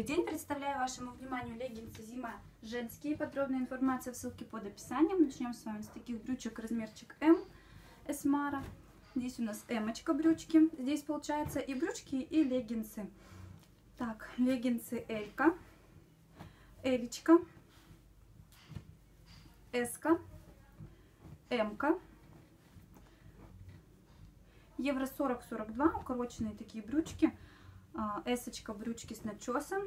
Добрый день! Представляю вашему вниманию леггинсы зима женские. Подробная информация в ссылке под описанием. Начнем с вами с таких брючек размерчик М Эсмара. Здесь у нас эмочка брючки. Здесь получается и брючки, и леггинсы. Так, леггинсы Элька, Элечка, Эска, Эмка. Евро 40-42, укороченные такие брючки. А, эсочка брючки с начесом.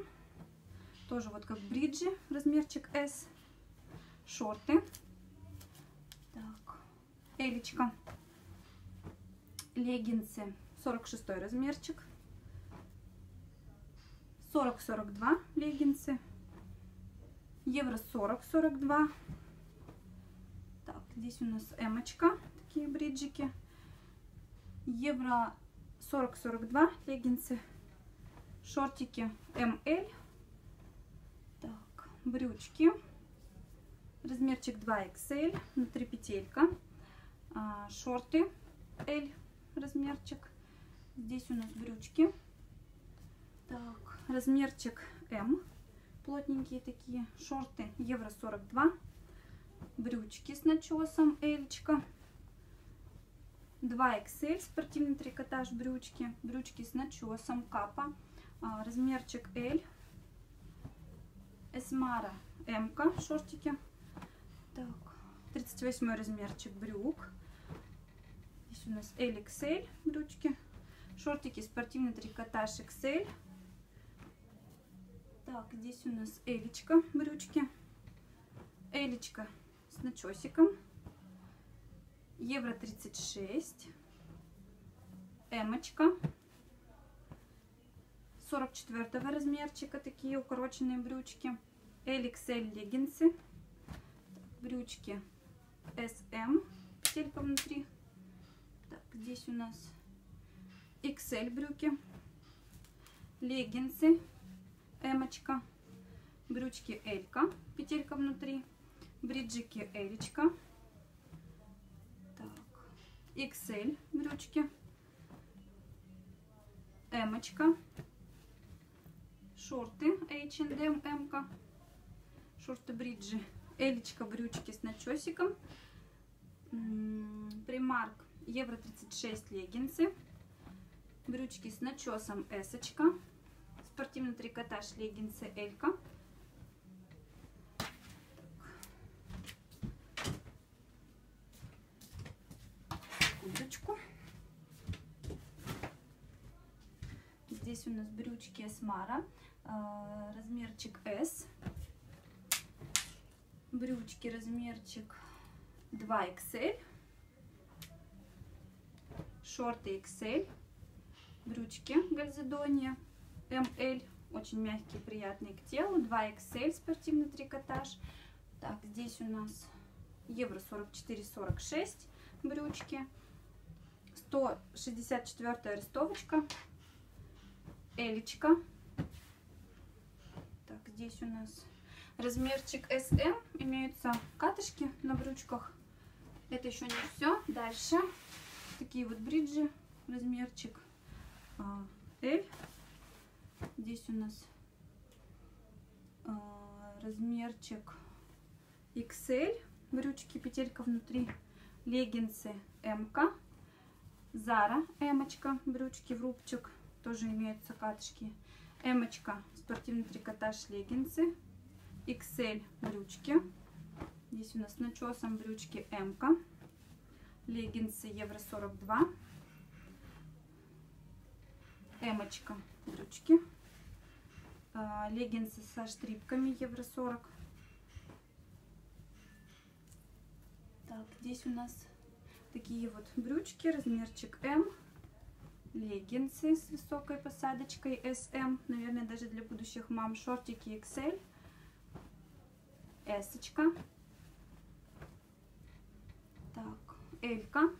Тоже вот как бриджи, размерчик S. Шорты. Так. Элечка. Леггинсы. 46 размерчик. 40-42 леггинсы. Евро 40-42. Так, здесь у нас эмочка. Такие бриджики. Евро 40-42 леггинсы шортики ML. Так, брючки. Размерчик 2XL, внутри петелька. А, шорты L размерчик. Здесь у нас брючки. Так, размерчик М. Плотненькие такие. Шорты евро 42. Брючки с начесом Эльчка. 2XL спортивный трикотаж брючки. Брючки с начесом капа. А, размерчик L. Эсмара М шортики. Так, 38 размерчик брюк. Здесь у нас LXL брючки. Шортики спортивный трикотаж XL. Так, здесь у нас Элечка брючки. Элечка с начесиком. Евро 36. Эмочка. 44 размерчика такие укороченные брючки. LXL леггинсы. Брючки SM. Петелька внутри. Так, здесь у нас XL брюки. Леггинсы. Эмочка. Брючки Элька. Петелька внутри. Бриджики Элечка. Так. XL брючки. Эмочка шорты H&M М-ка, шорты бриджи, элечка, брючки с начесиком, примарк евро 36 леггинсы, брючки с начесом S, -очка. спортивный трикотаж леггинсы Элька. Здесь у нас брючки Эсмара. А, размерчик S. Брючки размерчик 2XL. Шорты XL. Брючки Гальзедония ML. Очень мягкие, приятные к телу. 2XL спортивный трикотаж. Так, здесь у нас евро 44-46 брючки. 164 ростовочка. Элечка здесь у нас размерчик SM. Имеются катышки на брючках. Это еще не все. Дальше такие вот бриджи. Размерчик а, L. Здесь у нас а, размерчик XL. Брючки, петелька внутри. Леггинсы МК. Зара Эмочка. Брючки в рубчик. Тоже имеются катышки. Эмочка спортивный трикотаж леггинсы, XL брючки. Здесь у нас начесом брючки М. -ка. Леггинсы евро 42. Эмочка брючки. А, леггинсы со штрипками евро 40. Так, здесь у нас такие вот брючки, размерчик М леггинсы с высокой посадочкой SM, наверное, даже для будущих мам, шортики XL, S, -очка. так, Элька,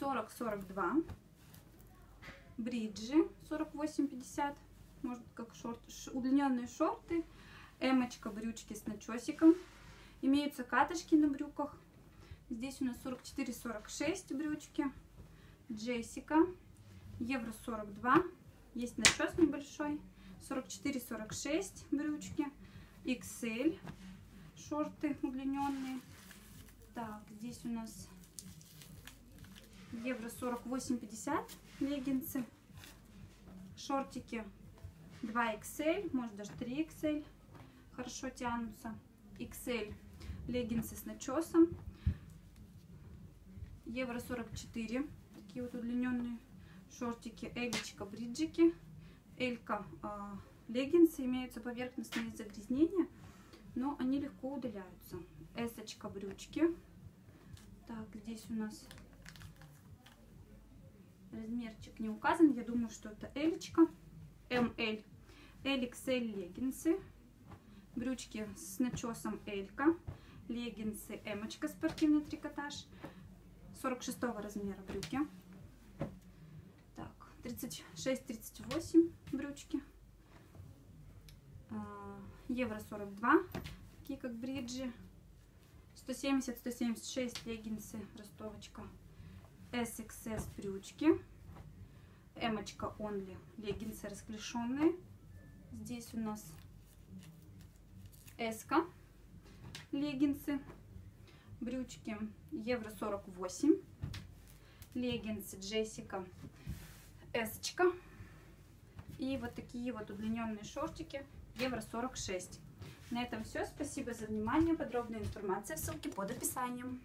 40-42, бриджи 48-50, может как шорт, удлиненные шорты, эмочка, брючки с начесиком, имеются катышки на брюках, Здесь у нас 44-46 брючки. Джессика. Евро 42. Есть начес небольшой. 44-46 брючки. XL шорты удлиненные. Так, здесь у нас евро 48-50 леггинсы. Шортики 2XL, может даже 3XL. Хорошо тянутся. XL леггинсы с начесом. Евро 44. Такие вот удлиненные шортики. Элечка, бриджики. Элька э, леггинсы. Имеются поверхностные загрязнения, но они легко удаляются. Эсочка брючки. Так, здесь у нас размерчик не указан. Я думаю, что это Элечка. МЛ. LXL леггинсы. Брючки с начесом Элька. Леггинсы Эмочка спортивный трикотаж. 46 размера брюки. Так, 36-38 брючки. А, евро 42, такие как бриджи. 170-176 леггинсы, ростовочка. SXS брючки. Эмочка Only, леггинсы расклешенные. Здесь у нас Эска, леггинсы, брючки евро 48, леггинсы Джессика, эсочка и вот такие вот удлиненные шортики евро 46. На этом все. Спасибо за внимание. Подробная информация в ссылке под описанием.